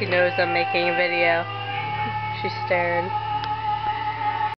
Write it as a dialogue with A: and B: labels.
A: She knows I'm making a video. She's staring.